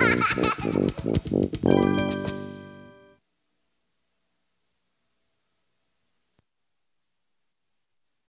Ha ha ha!